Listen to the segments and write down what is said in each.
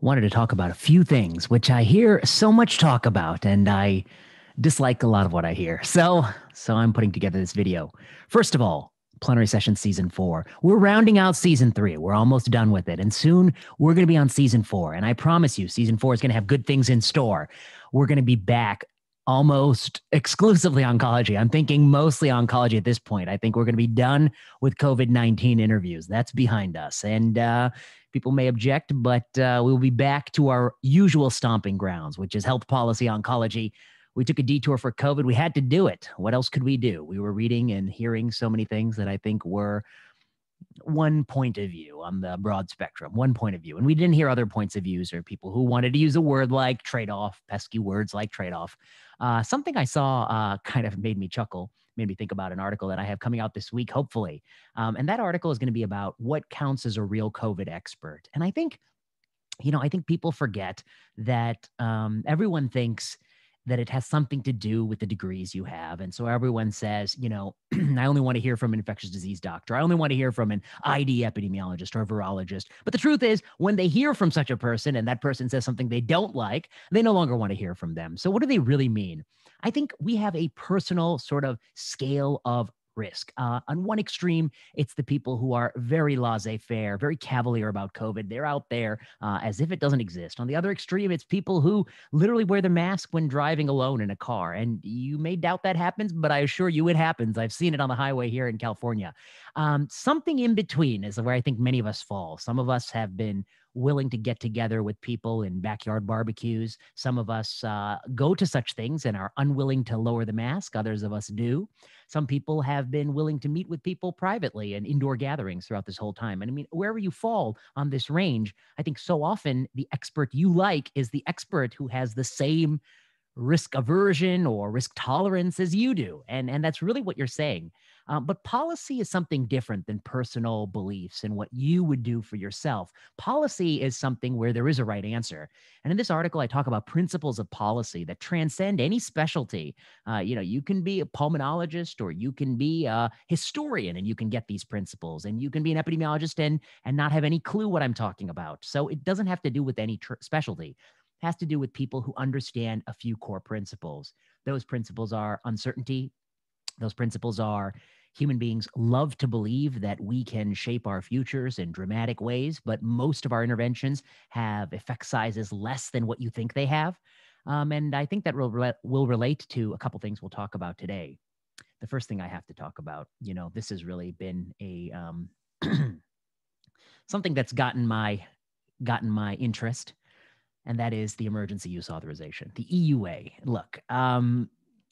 wanted to talk about a few things which I hear so much talk about and I dislike a lot of what I hear. So, so I'm putting together this video. First of all, plenary session season 4. We're rounding out season 3. We're almost done with it and soon we're going to be on season 4 and I promise you season 4 is going to have good things in store. We're going to be back almost exclusively oncology. I'm thinking mostly oncology at this point. I think we're going to be done with COVID 19 interviews. That's behind us. And uh, people may object, but uh, we'll be back to our usual stomping grounds, which is health policy oncology. We took a detour for COVID. We had to do it. What else could we do? We were reading and hearing so many things that I think were one point of view on the broad spectrum, one point of view. And we didn't hear other points of views or people who wanted to use a word like trade off, pesky words like trade off. Uh, something I saw uh, kind of made me chuckle, made me think about an article that I have coming out this week, hopefully. Um, and that article is going to be about what counts as a real COVID expert. And I think, you know, I think people forget that um, everyone thinks that it has something to do with the degrees you have. And so everyone says, you know, I only want to hear from an infectious disease doctor. I only want to hear from an ID epidemiologist or a virologist. But the truth is, when they hear from such a person and that person says something they don't like, they no longer want to hear from them. So what do they really mean? I think we have a personal sort of scale of risk. Uh, on one extreme, it's the people who are very laissez faire, very cavalier about COVID. They're out there uh, as if it doesn't exist. On the other extreme, it's people who literally wear the mask when driving alone in a car. And you may doubt that happens, but I assure you it happens. I've seen it on the highway here in California. Um, something in between is where I think many of us fall. Some of us have been willing to get together with people in backyard barbecues. Some of us uh, go to such things and are unwilling to lower the mask. Others of us do. Some people have been willing to meet with people privately and indoor gatherings throughout this whole time. And I mean, wherever you fall on this range, I think so often the expert you like is the expert who has the same risk aversion or risk tolerance as you do. And, and that's really what you're saying. Um, but policy is something different than personal beliefs and what you would do for yourself. Policy is something where there is a right answer. And in this article, I talk about principles of policy that transcend any specialty. Uh, you know, you can be a pulmonologist or you can be a historian and you can get these principles, and you can be an epidemiologist and and not have any clue what I'm talking about. So it doesn't have to do with any tr- specialty. Has to do with people who understand a few core principles. Those principles are uncertainty. Those principles are Human beings love to believe that we can shape our futures in dramatic ways, but most of our interventions have effect sizes less than what you think they have. Um, and I think that will, re- will relate to a couple things we'll talk about today. The first thing I have to talk about, you know, this has really been a um, something that's gotten my gotten my interest, and that is the emergency use authorization, the EUA. Look, um,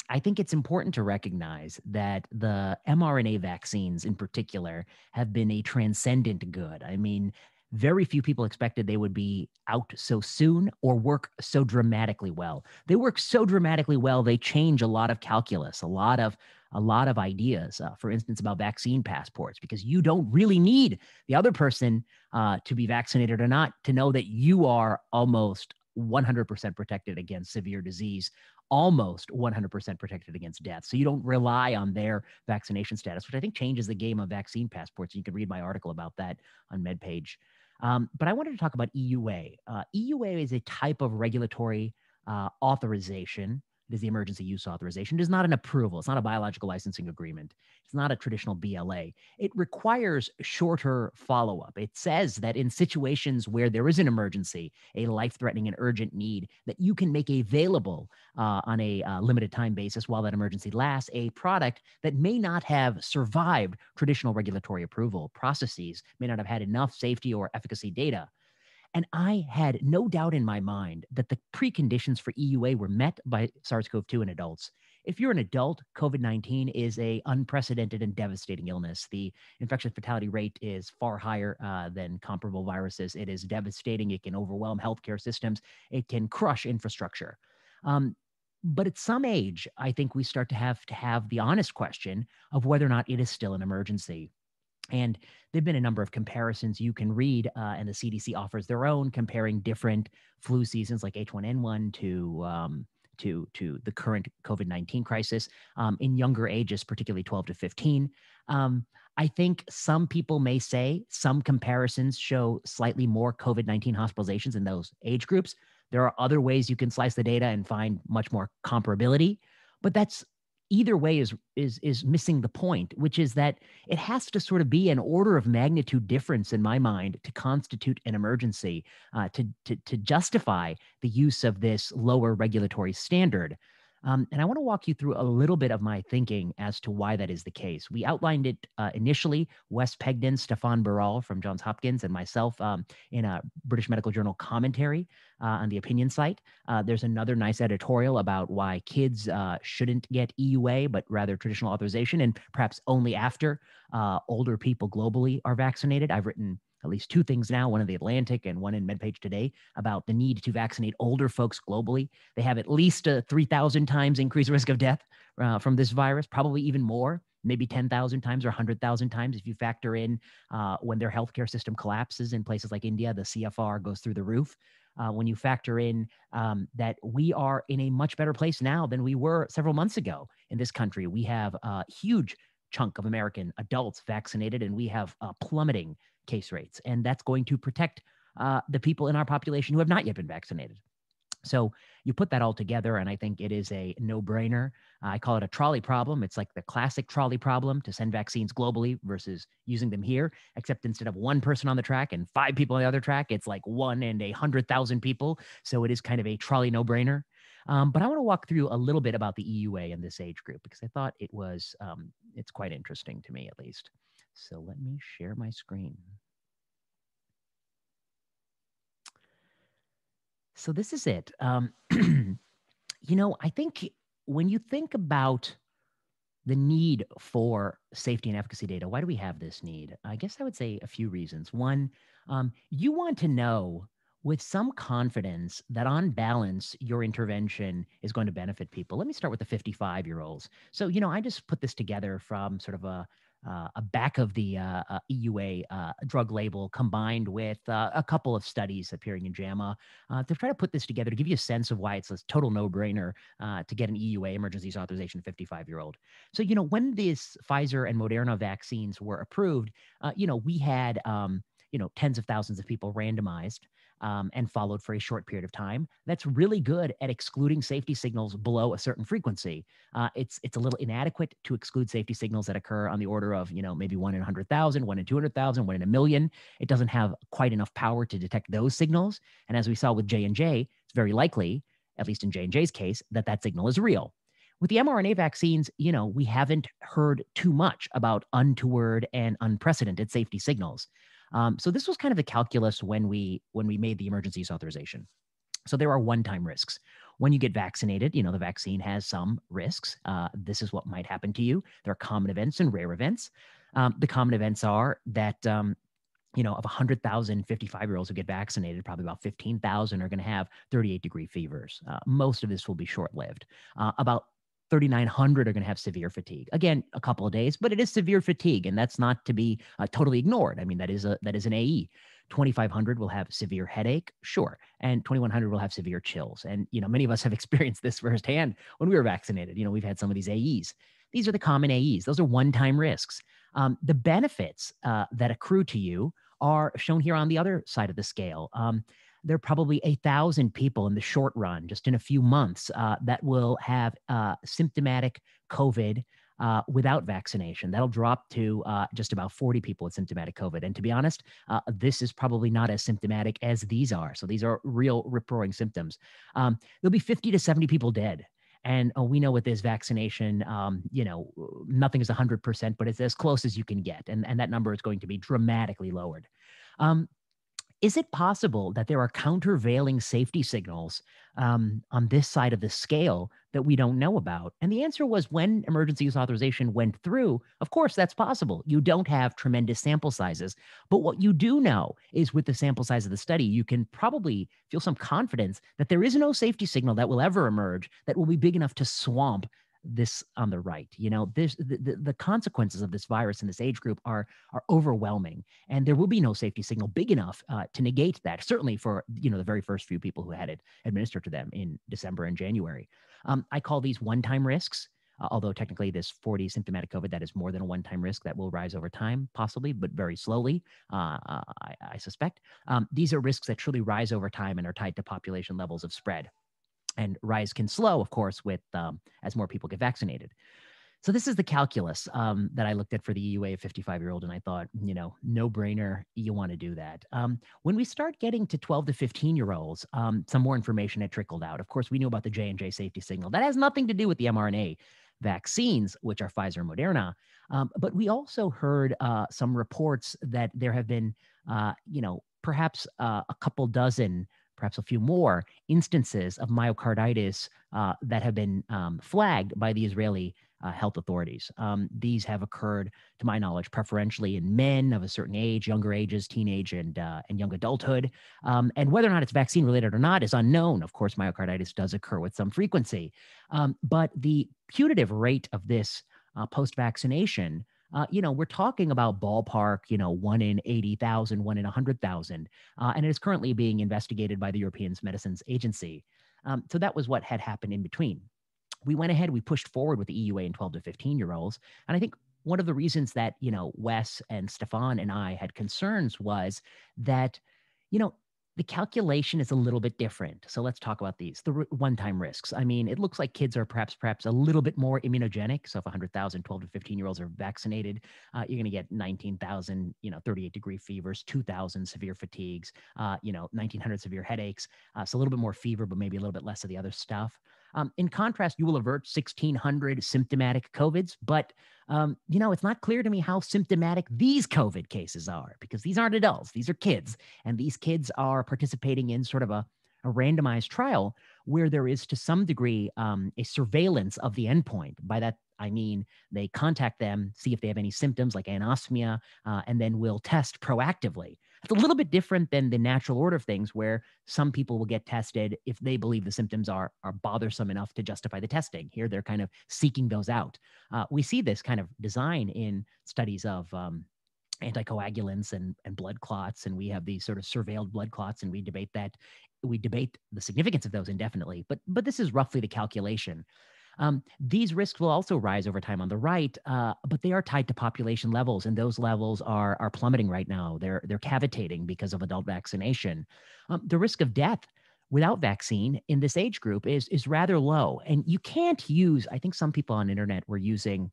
I think it's important to recognize that the mRNA vaccines in particular have been a transcendent good. I mean, very few people expected they would be out so soon or work so dramatically well. They work so dramatically well, they change a lot of calculus, a lot of a lot of ideas, uh, for instance, about vaccine passports, because you don't really need the other person uh, to be vaccinated or not to know that you are almost 100% protected against severe disease almost 100% protected against death. So you don't rely on their vaccination status, which I think changes the game of vaccine passports. You can read my article about that on MedPage. Um, but I wanted to talk about EUA. Uh, EUA is a type of regulatory uh, authorization it is the emergency use authorization. It is not an approval. It's not a biological licensing agreement. It's not a traditional BLA. It requires shorter follow up. It says that in situations where there is an emergency, a life threatening and urgent need, that you can make available uh, on a uh, limited time basis while that emergency lasts a product that may not have survived traditional regulatory approval processes, may not have had enough safety or efficacy data. And I had no doubt in my mind that the preconditions for EUA were met by SARS-CoV-2 in adults. If you're an adult, COVID-19 is a unprecedented and devastating illness. The infection fatality rate is far higher uh, than comparable viruses. It is devastating. It can overwhelm healthcare systems. It can crush infrastructure. Um, but at some age, I think we start to have to have the honest question of whether or not it is still an emergency. And there've been a number of comparisons you can read, uh, and the CDC offers their own comparing different flu seasons like H1N1 to um, to to the current COVID nineteen crisis um, in younger ages, particularly twelve to fifteen. Um, I think some people may say some comparisons show slightly more COVID 19 hospitalizations in those age groups. There are other ways you can slice the data and find much more comparability, but that's either way is is is missing the point which is that it has to sort of be an order of magnitude difference in my mind to constitute an emergency uh, to, to to justify the use of this lower regulatory standard um, and I want to walk you through a little bit of my thinking as to why that is the case. We outlined it uh, initially, Wes Pegden, Stefan Baral from Johns Hopkins, and myself um, in a British Medical Journal commentary uh, on the opinion site. Uh, there's another nice editorial about why kids uh, shouldn't get EUA, but rather traditional authorization, and perhaps only after uh, older people globally are vaccinated. I've written at least two things now, one in the Atlantic and one in MedPage Today, about the need to vaccinate older folks globally. They have at least a 3,000 times increased risk of death uh, from this virus, probably even more, maybe 10,000 times or 100,000 times if you factor in uh, when their healthcare system collapses in places like India, the CFR goes through the roof. Uh, when you factor in um, that we are in a much better place now than we were several months ago in this country. We have a huge chunk of American adults vaccinated, and we have uh, plummeting case rates. And that's going to protect uh, the people in our population who have not yet been vaccinated. So you put that all together, and I think it is a no brainer. I call it a trolley problem. It's like the classic trolley problem to send vaccines globally versus using them here, except instead of one person on the track and five people on the other track, it's like one and a hundred thousand people. So it is kind of a trolley no brainer. Um, but I want to walk through a little bit about the EUA in this age group because I thought it was, um, it's quite interesting to me at least. So let me share my screen. So this is it. Um, you know, I think when you think about the need for safety and efficacy data, why do we have this need? I guess I would say a few reasons. One, um, you want to know with some confidence that on balance, your intervention is going to benefit people. Let me start with the 55 year olds. So, you know, I just put this together from sort of a uh, a back of the uh, uh, EUA uh, drug label combined with uh, a couple of studies appearing in JAMA uh, to try to put this together to give you a sense of why it's a total no brainer to get an EUA emergency use authorization 55 year old. So, you know, when these Pfizer and Moderna vaccines were approved, you know, we had, um, you know, tens of thousands of people randomized um, and followed for a short period of time. That's really good at excluding safety signals below a certain frequency. Uh, it's it's a little inadequate to exclude safety signals that occur on the order of you know maybe one in 100,000, one in 200,000, one in a million. It doesn't have quite enough power to detect those signals. And as we saw with J and J, it's very likely, at least in J and J's case, that that signal is real. With the mRNA vaccines, you know, we haven't heard too much about untoward and unprecedented safety signals. Um, so this was kind of the calculus when we when we made the emergency use authorization. So there are one-time risks. When you get vaccinated, you know the vaccine has some risks. Uh, this is what might happen to you. There are common events and rare events. Um, the common events are that um, you know, of 100,000 55 year olds who get vaccinated, probably about 15,000 are going to have 38 degree fevers. Uh, most of this will be short lived. Uh, about 3,900 are going to have severe fatigue. Again, a couple of days, but it is severe fatigue, and that's not to be uh, totally ignored. I mean, that is a that is an AE. 2,500 will have severe headache, sure, and 2,100 will have severe chills. And you know, many of us have experienced this firsthand when we were vaccinated. You know, we've had some of these AEs. These are the common AEs. Those are one-time risks. Um, the benefits uh, that accrue to you are shown here on the other side of the scale. Um, there are probably a thousand people in the short run, just in a few months, uh, that will have uh, symptomatic COVID uh, without vaccination. That'll drop to uh, just about 40 people with symptomatic COVID. And to be honest, uh, this is probably not as symptomatic as these are. So these are real rip roaring symptoms. Um, there'll be 50 to 70 people dead. And uh, we know with this vaccination, um, you know, nothing is 100%, but it's as close as you can get. And, and that number is going to be dramatically lowered. Um, is it possible that there are countervailing safety signals um, on this side of the scale that we don't know about? And the answer was when emergency use authorization went through, of course, that's possible. You don't have tremendous sample sizes. But what you do know is with the sample size of the study, you can probably feel some confidence that there is no safety signal that will ever emerge that will be big enough to swamp this on the right. You know, this the, the, consequences of this virus in this age group are are overwhelming, and there will be no safety signal big enough uh, to negate that. Certainly for you know the very first few people who had it administered to them in December and January. Um, I call these one-time risks. Uh, although technically, this 40 symptomatic COVID that is more than a one-time risk that will rise over time, possibly, but very slowly. Uh, uh, I, I, suspect um, these are risks that truly rise over time and are tied to population levels of spread. And rise can slow, of course, with um, as more people get vaccinated. So this is the calculus um, that I looked at for the EUA of 55 year old, and I thought, you know, no brainer, you want to do that. Um, when we start getting to 12 to 15 year olds, um, some more information had trickled out. Of course, we knew about the J and J safety signal. That has nothing to do with the mRNA vaccines, which are Pfizer and Moderna. Um, but we also heard uh, some reports that there have been, uh, you know, perhaps uh, a couple dozen perhaps a few more instances of myocarditis uh, that have been um, flagged by the Israeli uh, health authorities. Um, these have occurred, to my knowledge, preferentially in men of a certain age, younger ages, teenage and uh, and young adulthood. Um, and whether or not it's vaccine related or not is unknown. Of course, myocarditis does occur with some frequency, um, but the putative rate of this uh, post vaccination. Uh, you know, we're talking about ballpark, you know, one in 80,000, one in 100,000. Uh, and it is currently being investigated by the European Medicines Agency. Um, so that was what had happened in between we went ahead, we pushed forward with the EUA in 12 to 15 year olds. And I think one of the reasons that, you know, Wes and Stefan and I had concerns was that, you know, the calculation is a little bit different. So let's talk about these. The one-time risks. I mean, it looks like kids are perhaps perhaps a little bit more immunogenic. So if 100,000 12 to 15 year olds are vaccinated, uh, you're going to get 19,000, you know, 38 degree fevers, 2,000 severe fatigues, uh, you know, 1,900 severe headaches. Uh, so a little bit more fever, but maybe a little bit less of the other stuff. Um, in contrast, you will avert 1,600 symptomatic COVIDs, but um, you know, it's not clear to me how symptomatic these COVID cases are because these aren't adults, these are kids. And these kids are participating in sort of a, a randomized trial where there is to some degree um, a surveillance of the endpoint. By that, I mean they contact them, see if they have any symptoms like anosmia, uh, and then we'll test proactively. It's a little bit different than the natural order of things, where some people will get tested if they believe the symptoms are are bothersome enough to justify the testing. Here, they're kind of seeking those out. Uh, we see this kind of design in studies of um, anticoagulants and, and blood clots and we have these sort of surveilled blood clots and we debate that we debate the significance of those indefinitely but but this is roughly the calculation um, these risks will also rise over time on the right, uh, but they are tied to population levels, and those levels are are plummeting right now. They're they're cavitating because of adult vaccination. Um, the risk of death without vaccine in this age group is is rather low, and you can't use. I think some people on internet were using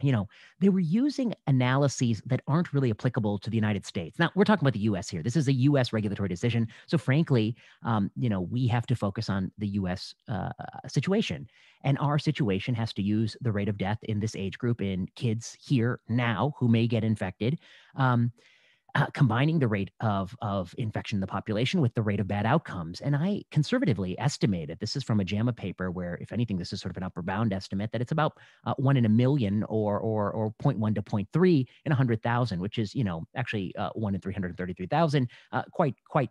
you know, they were using analyses that aren't really applicable to the United States. Now, we're talking about the US here. This is a US regulatory decision. So, frankly, um, you know, we have to focus on the US uh, situation. And our situation has to use the rate of death in this age group in kids here now who may get infected. Um, uh, combining the rate of, of infection in the population with the rate of bad outcomes. And I conservatively estimated this is from a JAMA paper where, if anything, this is sort of an upper bound estimate that it's about uh, one in a million or, or, or 0.1 to 0.3 in 100,000, which is, you know, actually uh, one in 333,000, uh, quite, quite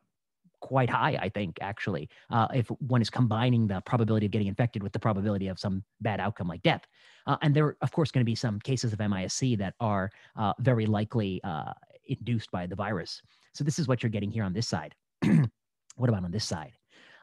quite high, I think, actually, uh, if one is combining the probability of getting infected with the probability of some bad outcome like death. Uh, and there are, of course, going to be some cases of MISC that are uh, very likely uh, induced by the virus. So this is what you're getting here on this side. what about on this side?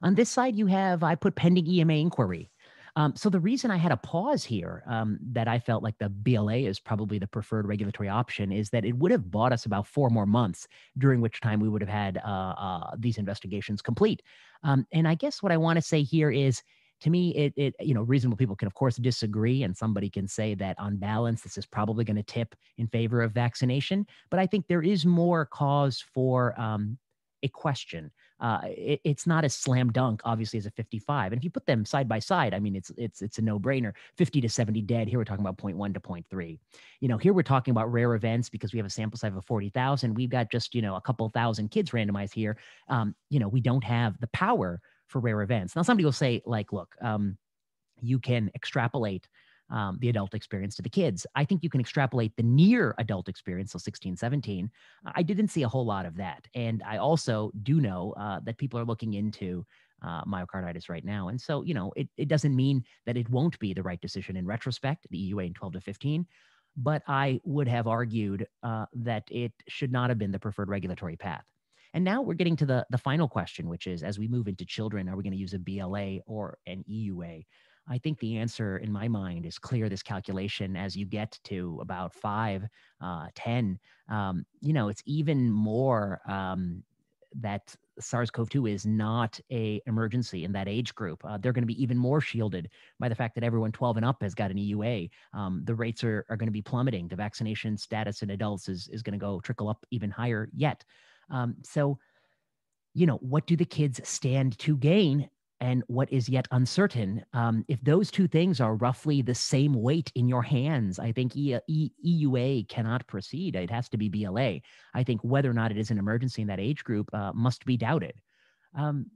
On this side, you have I put pending EMA inquiry. Um, so the reason I had a pause here um, that I felt like the BLA is probably the preferred regulatory option is that it would have bought us about four more months, during which time we would have had uh, uh, these investigations complete. Um, and I guess what I want to say here is to me, it, it, you know, reasonable people can, of course, disagree, and somebody can say that on balance, this is probably going to tip in favor of vaccination. But I think there is more cause for um, a question. Uh, it, it's not a slam dunk, obviously, as a 55. And if you put them side by side, I mean, it's it's it's a no brainer. 50 to 70 dead. Here we're talking about 0.1 to 0.3. You know, here we're talking about rare events because we have a sample size of 40,000. We've got just you know a couple thousand kids randomized here. Um, you know, we don't have the power for rare events. Now, somebody will say, like, look, um, you can extrapolate um, the adult experience to the kids. I think you can extrapolate the near adult experience, so 16, 17. I didn't see a whole lot of that. And I also do know uh, that people are looking into uh, myocarditis right now. And so, you know, it, it doesn't mean that it won't be the right decision in retrospect, the EUA in 12 to 15. But I would have argued uh, that it should not have been the preferred regulatory path. And now we're getting to the, the final question, which is as we move into children, are we going to use a BLA or an EUA? I think the answer in my mind is clear. This calculation, as you get to about five, uh, 10, um, you know, it's even more um, that SARS-CoV-2 is not a emergency in that age group. Uh, they're going to be even more shielded by the fact that everyone 12 and up has got an EUA. Um, the rates are, are going to be plummeting. The vaccination status in adults is, is going to go trickle up even higher yet. Um, so, you know, what do the kids stand to gain and what is yet uncertain. Um, if those two things are roughly the same weight in your hands, I think e- e- EUA cannot proceed. It has to be BLA. I think whether or not it is an emergency in that age group uh, must be doubted. Um,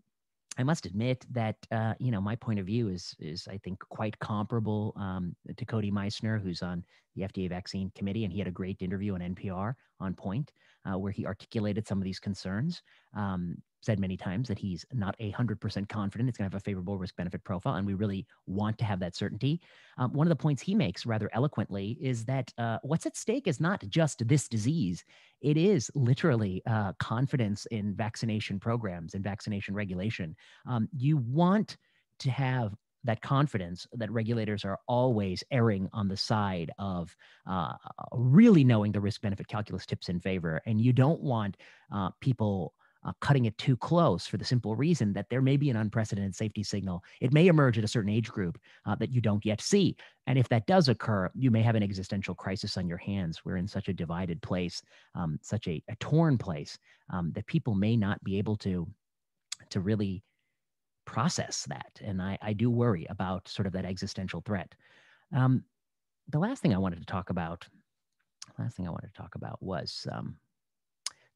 I must admit that uh, you know my point of view is is I think quite comparable um, to Cody Meissner, who's on the FDA vaccine committee, and he had a great interview on NPR on Point, uh, where he articulated some of these concerns. Um, said many times that he's not a hundred percent confident it's going to have a favorable risk benefit profile, and we really want to have that certainty. Um, one of the points he makes rather eloquently is that uh, what's at stake is not just this disease; it is literally uh, confidence in vaccination programs and vaccination regulation. Um, you want to have that confidence that regulators are always erring on the side of uh, really knowing the risk benefit calculus tips in favor. And you don't want uh, people uh, cutting it too close for the simple reason that there may be an unprecedented safety signal. It may emerge at a certain age group uh, that you don't yet see. And if that does occur, you may have an existential crisis on your hands. We're in such a divided place, um, such a, a, torn place, um, that people may not be able to, to really process that. And I, I do worry about sort of that existential threat. Um, the last thing I wanted to talk about, last thing I wanted to talk about was um,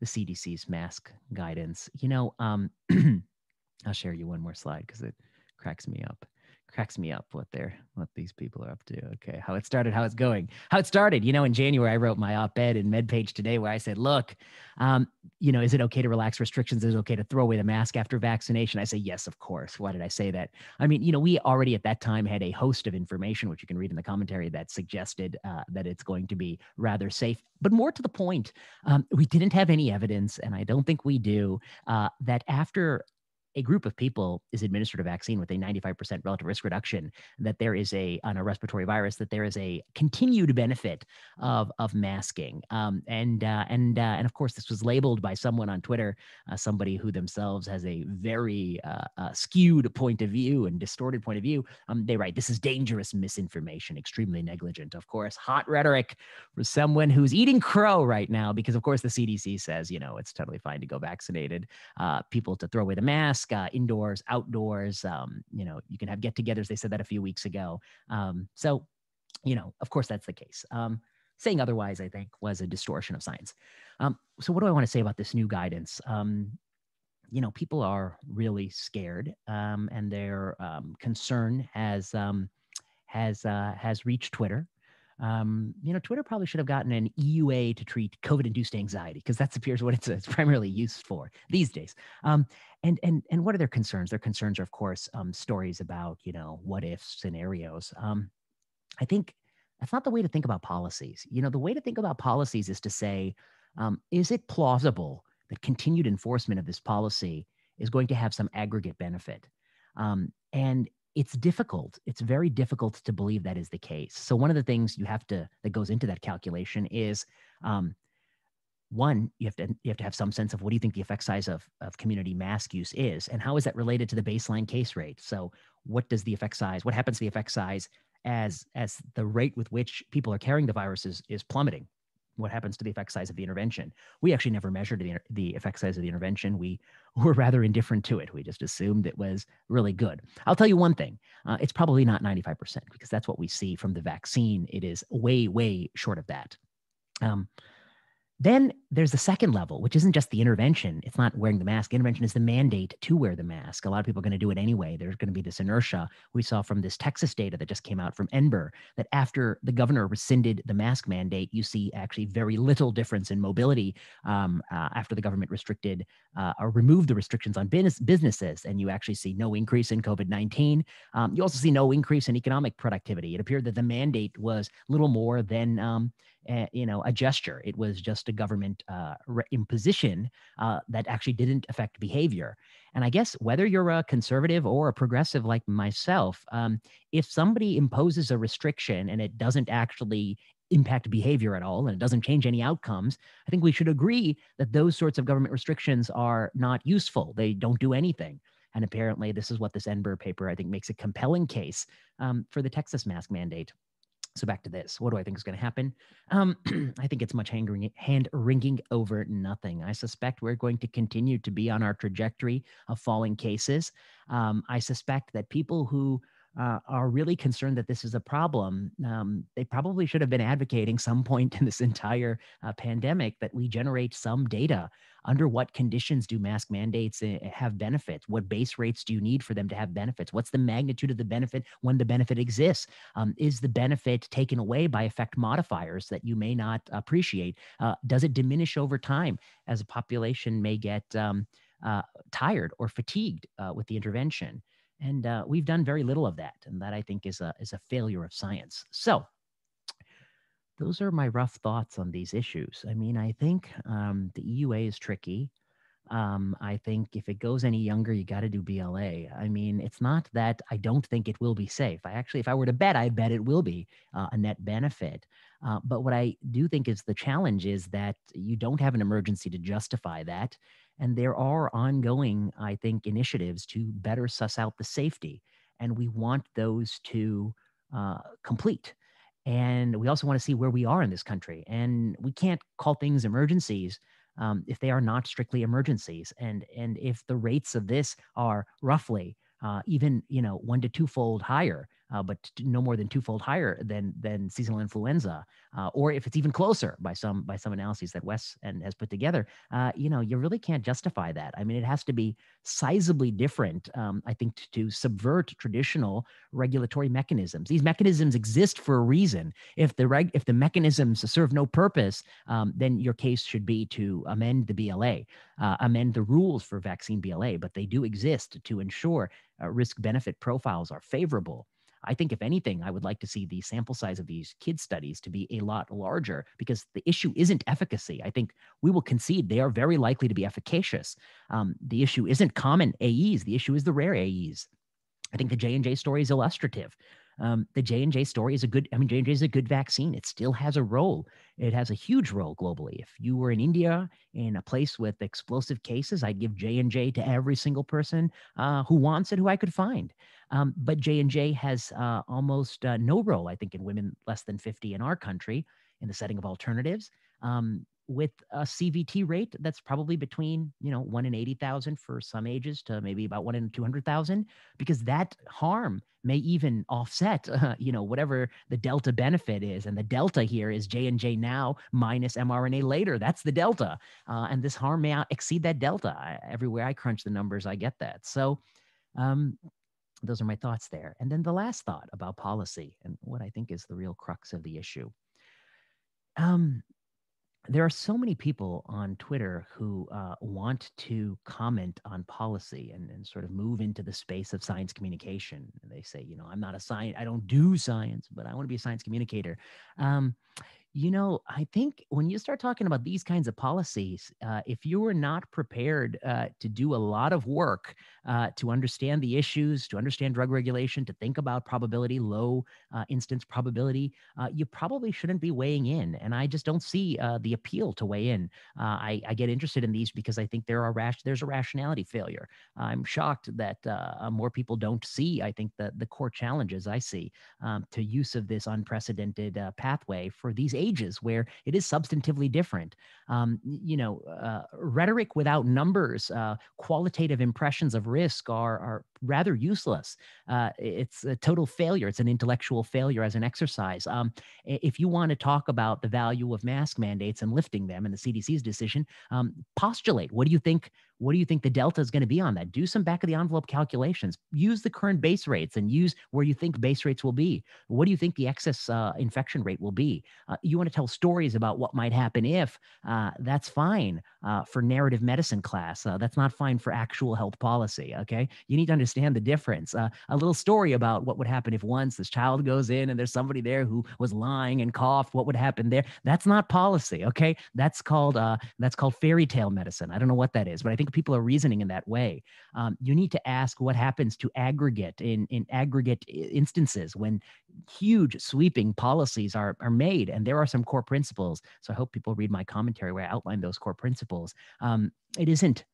the CDC's mask guidance. You know, um, I'll share you one more slide because it cracks me up cracks me up what they're what these people are up to. Okay, how it started, how it's going, how it started. You know, in January, I wrote my op-ed in MedPage Today where I said, "Look, um, you know, is it okay to relax restrictions? Is it okay to throw away the mask after vaccination?" I say, "Yes, of course." Why did I say that? I mean, you know, we already at that time had a host of information, which you can read in the commentary, that suggested uh, that it's going to be rather safe. But more to the point, um, we didn't have any evidence, and I don't think we do, uh, that after a group of people is administered a vaccine with a 95% relative risk reduction, that there is a on a respiratory virus, that there is a continued benefit of of masking. Um, and uh, and uh, and of course, this was labeled by someone on Twitter, uh, somebody who themselves has a very uh, uh, skewed point of view and distorted point of view. Um, they write, "This is dangerous misinformation, extremely negligent." Of course, hot rhetoric for someone who's eating crow right now, because of course the CDC says, you know, it's totally fine to go vaccinated. Uh, people to throw away the mask uh, indoors, outdoors. Um, you know, you can have get-togethers. They said that a few weeks ago. Um, so, you know, of course, that's the case. Um, saying otherwise, I think, was a distortion of science. Um, so, what do I want to say about this new guidance? Um, you know, people are really scared, um, and their concern has has uh, has reached Twitter. Um, you know, Twitter probably should have gotten an EUA to treat COVID-induced anxiety because that appears what it's, it's primarily used for these days. Um, and and and what are their concerns? Their concerns are, of course, um, stories about you know what if scenarios. Um, I think that's not the way to think about policies. You know, the way to think about policies is to say, um, is it plausible that continued enforcement of this policy is going to have some aggregate benefit? Um, and it's difficult. It's very difficult to believe that is the case. So one of the things you have to that goes into that calculation is um, one, you have to you have to have some sense of what do you think the effect size of, of community mask use is, and how is that related to the baseline case rate? So what does the effect size, what happens to the effect size as as the rate with which people are carrying the virus is, is plummeting? What happens to the effect size of the intervention. We actually never measured the, the effect size of the intervention. We were rather indifferent to it. We just assumed it was really good. I'll tell you one thing uh, it's probably not 95% because that's what we see from the vaccine. It is way, way short of that. Um, then there's the second level, which isn't just the intervention. It's not wearing the mask. Intervention is the mandate to wear the mask. A lot of people are going to do it anyway. There's going to be this inertia. We saw from this Texas data that just came out from NBER that after the governor rescinded the mask mandate, you see actually very little difference in mobility um, uh, after the government restricted uh, or removed the restrictions on business, businesses. And you actually see no increase in COVID 19. Um, you also see no increase in economic productivity. It appeared that the mandate was little more than um, a, you know, a gesture. It was just a government uh, re- imposition uh, that actually didn't affect behavior. And I guess whether you're a conservative or a progressive like myself, um, if somebody imposes a restriction and it doesn't actually impact behavior at all and it doesn't change any outcomes, I think we should agree that those sorts of government restrictions are not useful. They don't do anything. And apparently, this is what this NBER paper, I think, makes a compelling case um, for the Texas mask mandate. So back to this. What do I think is going to happen? Um, I think it's much hand wringing over nothing. I suspect we're going to continue to be on our trajectory of falling cases. Um, I suspect that people who uh, are really concerned that this is a problem, um, they probably should have been advocating some point in this entire uh, pandemic that we generate some data. Under what conditions do mask mandates uh, have benefits? What base rates do you need for them to have benefits? What's the magnitude of the benefit when the benefit exists? Um, is the benefit taken away by effect modifiers that you may not appreciate? Uh, does it diminish over time as a population may get um, uh, tired or fatigued uh, with the intervention? And uh, we've done very little of that. And that I think is a, is a failure of science. So those are my rough thoughts on these issues. I mean, I think um, the EUA is tricky. Um, I think if it goes any younger, you got to do BLA. I mean, it's not that I don't think it will be safe. I actually, if I were to bet, I bet it will be uh, a net benefit. Uh, but what I do think is the challenge is that you don't have an emergency to justify that. And there are ongoing, I think, initiatives to better suss out the safety. And we want those to uh, complete. And we also want to see where we are in this country. And we can't call things emergencies um, if they are not strictly emergencies. And, and if the rates of this are roughly uh, even you know one to two fold higher, uh, but no more than twofold higher than than seasonal influenza, uh, or if it's even closer by some by some analyses that Wes and has put together, uh, you know, you really can't justify that. I mean, it has to be sizably different, um, I think, to, to, subvert traditional regulatory mechanisms. These mechanisms exist for a reason. If the reg if the mechanisms serve no purpose, um, then your case should be to amend the BLA, uh, amend the rules for vaccine BLA. But they do exist to ensure uh, risk benefit profiles are favorable. I think, if anything, I would like to see the sample size of these kid studies to be a lot larger because the issue isn't efficacy. I think we will concede they are very likely to be efficacious. Um, the issue isn't common AEs. The issue is the rare AEs. I think the J and J story is illustrative. Um, the J and J story is a good. I mean, J and J is a good vaccine. It still has a role. It has a huge role globally. If you were in India in a place with explosive cases, I'd give J and J to every single person uh, who wants it, who I could find. Um, but J and J has uh, almost uh, no role, I think, in women less than 50 in our country in the setting of alternatives. Um, with a CVT rate that's probably between you know one in eighty thousand for some ages to maybe about one in two hundred thousand, because that harm may even offset uh, you know whatever the delta benefit is, and the delta here is J and J now minus mRNA later. That's the delta, uh, and this harm may exceed that delta. I, everywhere I crunch the numbers, I get that. So. Um, those are my thoughts there. And then the last thought about policy and what I think is the real crux of the issue. Um, there are so many people on Twitter who uh, want to comment on policy and, and sort of move into the space of science communication. And they say, you know, I'm not a science, I don't do science, but I want to be a science communicator. Um, you know, I think when you start talking about these kinds of policies, uh, if you are not prepared uh, to do a lot of work uh, to understand the issues, to understand drug regulation, to think about probability, low uh, instance probability, uh, you probably shouldn't be weighing in. And I just don't see uh, the appeal to weigh in. I, I, get interested in these because I think there are rash- there's a rationality failure. I'm shocked that more people don't see. I think the the core challenges I see um, to use of this unprecedented pathway for these ages where it is substantively different. Um, you know, uh, rhetoric without numbers, uh, qualitative impressions of risk are, are rather useless. Uh, it's a total failure. It's an intellectual failure as an exercise. Um, if you want to talk about the value of mask mandates and lifting them and the CDC's decision, um, postulate. What do you think? What do you think the delta is going to be on that? Do some back of the envelope calculations. Use the current base rates and use where you think base rates will be. What do you think the excess uh, infection rate will be? Uh, you want to tell stories about what might happen if. Uh, that's fine uh, for narrative medicine class. Uh, that's not fine for actual health policy. Okay, you need to understand understand the difference. Uh, a little story about what would happen if once this child goes in and there's somebody there who was lying and coughed. What would happen there? That's not policy. Okay, that's called uh, that's called fairy tale medicine. I don't know what that is, but I think people are reasoning in that way. Um, you need to ask what happens to aggregate in in aggregate instances when huge sweeping policies are are made, and there are some core principles. So I hope people read my commentary where I outline those core principles. Um, it isn't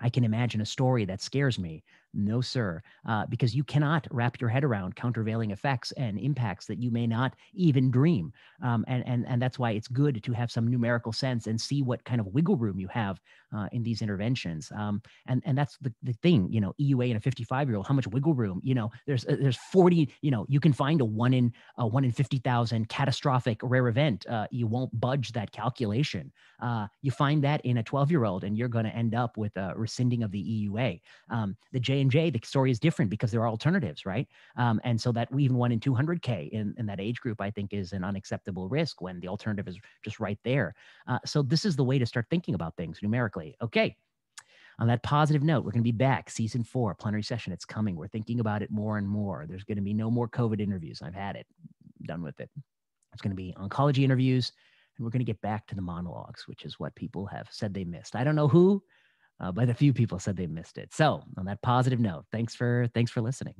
I can imagine a story that scares me. No, sir, uh, because you cannot wrap your head around countervailing effects and impacts that you may not even dream. Um, and, and, and that's why it's good to have some numerical sense and see what kind of wiggle room you have uh, in these interventions. Um, and, and that's the, the thing, you know, EUA in a 55 year old, how much wiggle room, you know, there's, uh, there's 40, you know, you can find a one in, a one in 50,000 catastrophic rare event. Uh, you won't budge that calculation. Uh, you find that in a 12 year old and you're going to end up with a rescinding of the EUA. Um, the J and J, the story is different because there are alternatives, right? Um, and so that we even one in 200k in, in that age group, I think, is an unacceptable risk when the alternative is just right there. Uh, so this is the way to start thinking about things numerically. Okay. On that positive note, we're going to be back. Season four, plenary session. It's coming. We're thinking about it more and more. There's going to be no more COVID interviews. I've had it, I'm done with it. It's going to be oncology interviews, and we're going to get back to the monologues, which is what people have said they missed. I don't know who, uh, but a few people said they missed it. So on that positive note, thanks for thanks for listening.